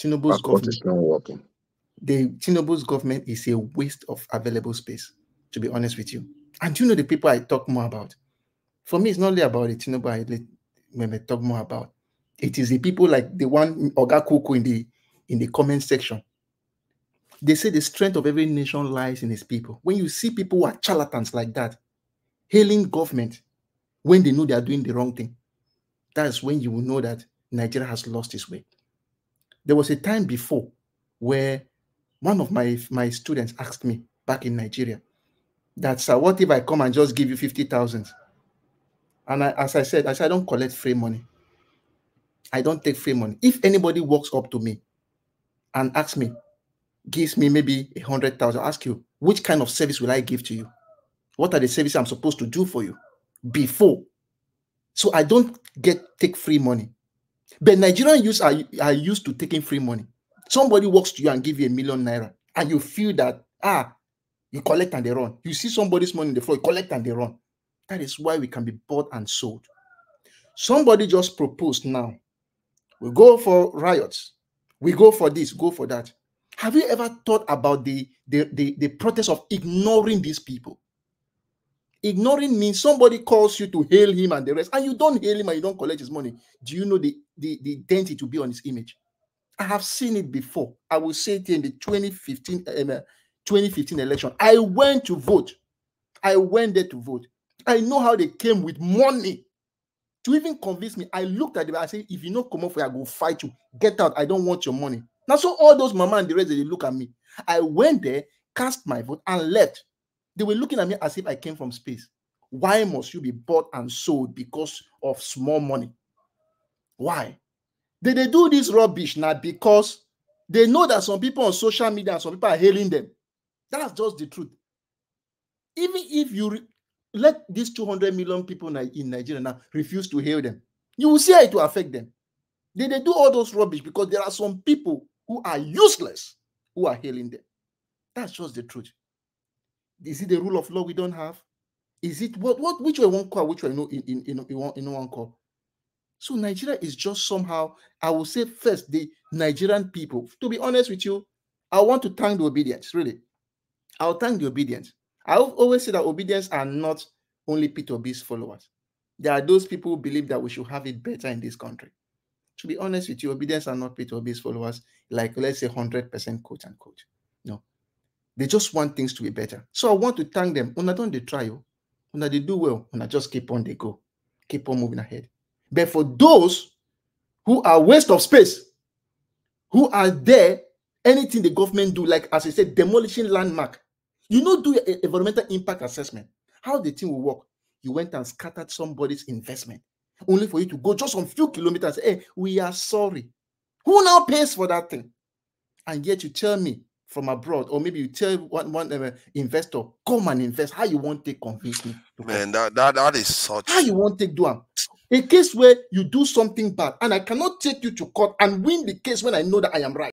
Tinubu's government, is not working. the Tinubu's government is a waste of available space, to be honest with you. And you know the people I talk more about? For me, it's not only about the Tinubu I when I talk more about. It is the people like the one Oga Kuku in the in the comment section. They say the strength of every nation lies in its people. When you see people who are charlatans like that, hailing government when they know they are doing the wrong thing, that's when you will know that Nigeria has lost its way. There was a time before where one of my my students asked me back in Nigeria that sir, what if I come and just give you fifty thousand? And I, as I said, I said I don't collect free money. I don't take free money. If anybody walks up to me and asks me, gives me maybe a hundred thousand, ask you which kind of service will I give to you? What are the services I'm supposed to do for you before? So I don't get take free money. But Nigerian youths are, are used to taking free money. Somebody walks to you and give you a million naira, and you feel that ah, you collect and they run. You see somebody's money in the floor, you collect and they run. That is why we can be bought and sold. Somebody just proposed now. We go for riots. We go for this, go for that. Have you ever thought about the the the, the protest of ignoring these people? Ignoring means somebody calls you to hail him and the rest, and you don't hail him and you don't collect his money. Do you know the, the, the dent it will be on his image? I have seen it before. I will say it in the 2015, um, uh, 2015 election. I went to vote. I went there to vote. I know how they came with money to even convince me. I looked at them. I said, if you not come for I go fight you. Get out. I don't want your money. Now, so all those mama and the rest, they look at me. I went there, cast my vote, and left. They were looking at me as if I came from space. Why must you be bought and sold because of small money? Why? Did they do this rubbish now because they know that some people on social media and some people are hailing them? That's just the truth. Even if you let these 200 million people in Nigeria now refuse to hail them, you will see how it will affect them. Did they do all those rubbish because there are some people who are useless who are hailing them? That's just the truth. Is it the rule of law we don't have? Is it what what which way one call, which way no in in in, one, in one call? So Nigeria is just somehow, I will say first, the Nigerian people. To be honest with you, I want to thank the Obidients, really. I'll thank the Obidients. I al- always say that Obidients are not only Peter Obi's followers. There are those people who believe that we should have it better in this country. To be honest with you, Obidients are not Peter Obi's followers, like let's say 100% quote unquote. No. They just want things to be better. So I want to thank them. When I don't they try when they do well, when I just keep on they go, keep on moving ahead. But for those who are waste of space, who are there, anything the government do, like as I said, demolishing landmark, you know, do a environmental impact assessment. How the thing will work. You went and scattered somebody's investment, only for you to go just some few kilometers. Hey, we are sorry. Who now pays for that thing? And yet you tell me from abroad, or maybe you tell one, one uh, investor, come and invest. How you want to convince me? to? Man, that that, that is such How you want take do am? A case where you do something bad, and I cannot take you to court and win the case when I know that I am right.